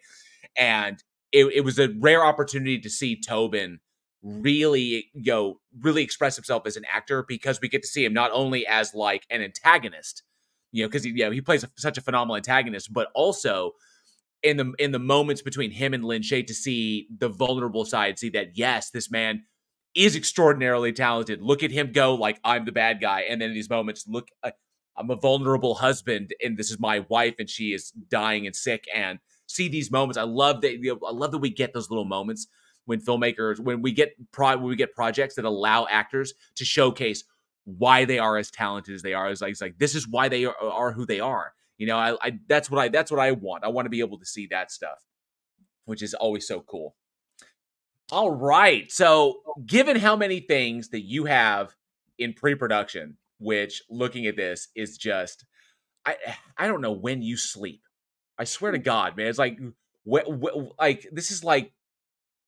and it, it was a rare opportunity to see Tobin really know really express himself as an actor because we get to see him not only as like an antagonist you know because he, you know, he plays a, such a phenomenal antagonist but also in the in the moments between him and Lin to see the vulnerable side see that yes this man is extraordinarily talented. Look at him go like I'm the bad guy, and then in these moments, look, I'm a vulnerable husband, and this is my wife, and she is dying and sick. And see these moments. I love that. You know, I love that we get those little moments when filmmakers, when we get pro, when we get projects that allow actors to showcase why they are as talented as they are. It's like, it's like this is why they are, are who they are. You know, I, I that's what I that's what I want. I want to be able to see that stuff, which is always so cool. All right. So, oh. given how many things that you have in pre-production, which looking at this is just I I don't know when you sleep. I swear to mm. God, man, it's like wh- wh- like this is like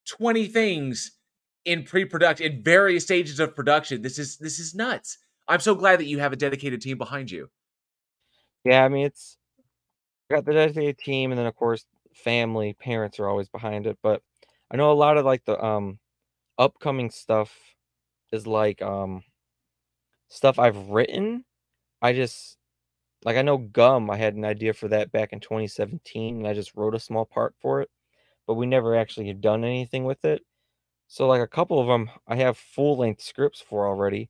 20 things in pre-production in various stages of production. This is this is nuts. I'm so glad that you have a dedicated team behind you. Yeah, I mean it's got the dedicated team and then of course family, parents are always behind it, but I know a lot of like the um upcoming stuff is like um stuff I've written. I just like I know Gum, I had an idea for that back in 2017 and I just wrote a small part for it, but we never actually have done anything with it. So like a couple of them I have full-length scripts for already.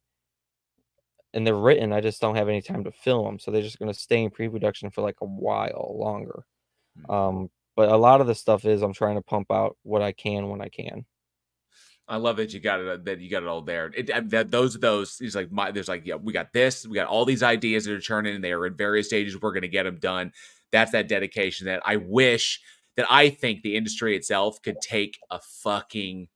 And they're written, I just don't have any time to film them, so they're just going to stay in pre-production for like a while longer. Mm-hmm. Um but a lot of the stuff is I'm trying to pump out what I can when I can. I love that you got it. Uh, that you got it all there. It, that those are those is like my. There's like yeah, we got this. We got all these ideas that are churning, and they are in various stages. We're going to get them done. That's that dedication that I wish that I think the industry itself could take a fucking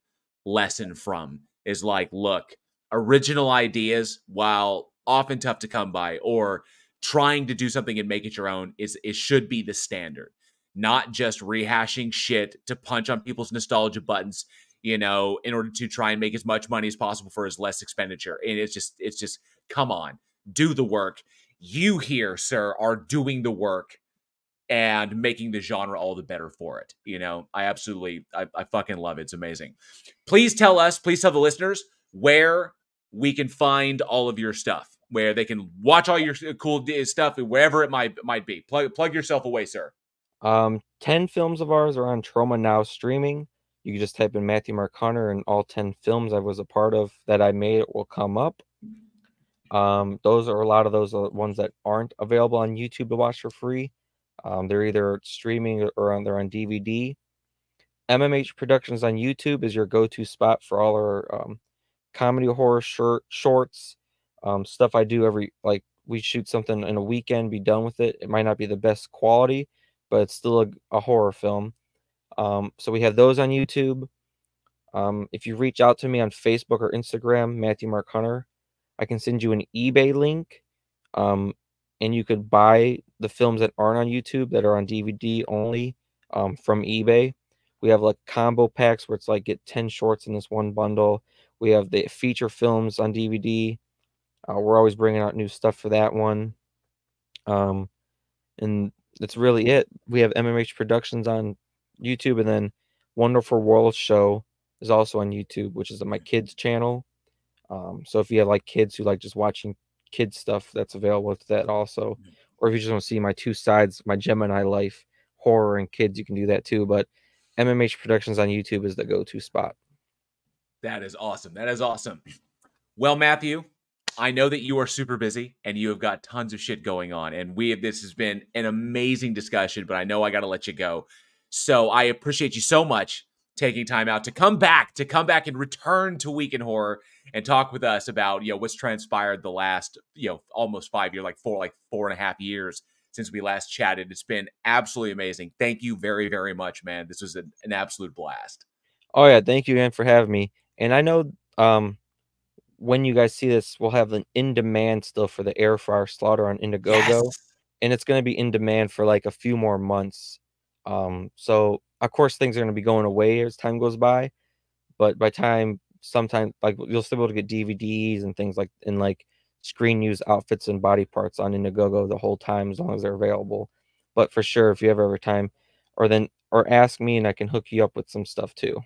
lesson from. Is like, look, original ideas, while often tough to come by, or trying to do something and make it your own, is it should be the standard not just rehashing shit to punch on people's nostalgia buttons, you know, in order to try and make as much money as possible for as less expenditure. And it's just, it's just, come on, do the work. You here, sir, are doing the work and making the genre all the better for it. You know, I absolutely, I, I fucking love it. It's amazing. Please tell us, please tell the listeners where we can find all of your stuff, where they can watch all your cool stuff, wherever it might might be. Plug plug yourself away, sir. Um, 10 films of ours are on Troma Now streaming. You can just type in Matthew Mark Hunter, and all 10 films I was a part of that I made will come up. Um, those are a lot of those are ones that aren't available on YouTube to watch for free. Um, they're either streaming or on, they're on DVD. MMH Productions on YouTube is your go-to spot for all our um, comedy horror short shorts, um, stuff I do every like we shoot something in a weekend, be done with it. It might not be the best quality, but it's still a, a horror film. Um, so we have those on YouTube. Um, if you reach out to me on Facebook or Instagram, Matthew Mark Hunter, I can send you an eBay link. Um, and you could buy the films that aren't on YouTube that are on DVD only um, from eBay. We have like combo packs where it's like get 10 shorts in this one bundle. We have the feature films on DVD. Uh, we're always bringing out new stuff for that one. Um, and that's really it. We have MMH Productions on YouTube, and then Wonderful World Show is also on YouTube, which is my kids' channel. Um, so if you have like kids who like just watching kids stuff, that's available to that also. Mm-hmm. Or if you just want to see my two sides, my Gemini life, horror and kids, you can do that too. But MMH Productions on YouTube is the go-to spot. That is awesome. That is awesome. Well, Matthew, I know that you are super busy and you have got tons of shit going on. And we have this has been an amazing discussion, but I know I gotta let you go. So I appreciate you so much taking time out to come back, to come back and return to Week in Horror and talk with us about, you know, what's transpired the last, you know, almost five years, like four, like four and a half years since we last chatted. It's been absolutely amazing. Thank you very, very much, man. This was an, an absolute blast. Oh yeah, thank you again for having me. And I know um when you guys see this, we'll have an in demand still for the air fryer slaughter on Indiegogo. Yes. And it's gonna be in demand for like a few more months. Um, so of course things are gonna be going away as time goes by, but by time sometimes like you'll still be able to get DVDs and things like and like screen use outfits and body parts on Indiegogo the whole time as long as they're available. But for sure, if you ever have ever time, or then or ask me and I can hook you up with some stuff too.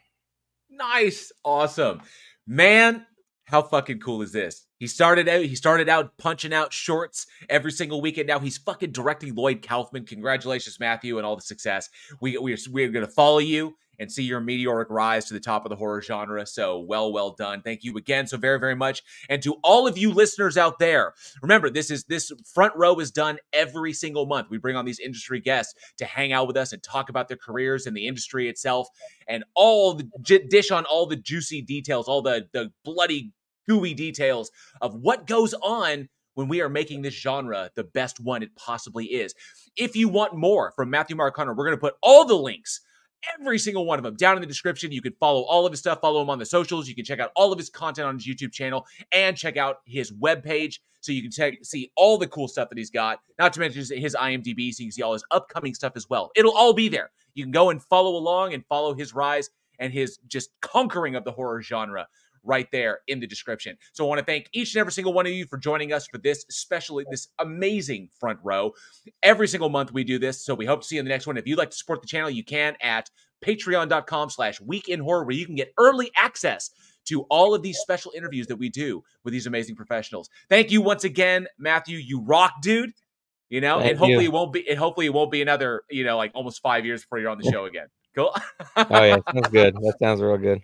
Nice, awesome, man. How fucking cool is this? He started out. He started out punching out shorts every single weekend. Now he's fucking directing Lloyd Kaufman. Congratulations, Matthew, and all the success. We we we're gonna follow you and see your meteoric rise to the top of the horror genre. So well, well done. Thank you again so very, very much. And to all of you listeners out there, remember this is this front row is done every single month. We bring on these industry guests to hang out with us and talk about their careers and the industry itself and all the dish on all the juicy details, all the the bloody gooey details of what goes on when we are making this genre the best one it possibly is. If you want more from Matthew Mark Hunter, we're going to put all the links every single one of them down in the description. You can follow all of his stuff, follow him on the socials. You can check out all of his content on his YouTube channel and check out his webpage so you can check, see all the cool stuff that he's got. Not to mention his IMDb, so you can see all his upcoming stuff as well. It'll all be there. You can go and follow along and follow his rise and his just conquering of the horror genre right there in the description. So I want to thank each and every single one of you for joining us for this, especially this amazing front row. Every single month we do this, so we hope to see you in the next one. If you'd like to support the channel, you can at patreon.com slash week in horror, where you can get early access to all of these special interviews that we do with these amazing professionals. Thank you once again, Matthew. You rock, dude. You know, Thank and hopefully you. it won't be. And hopefully it won't be another. You know, like almost five years before you're on the show again. Cool. oh yeah, sounds good. That sounds real good.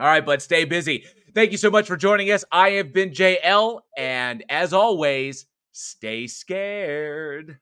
All right, but stay busy. Thank you so much for joining us. I have been JL, and as always, stay scared.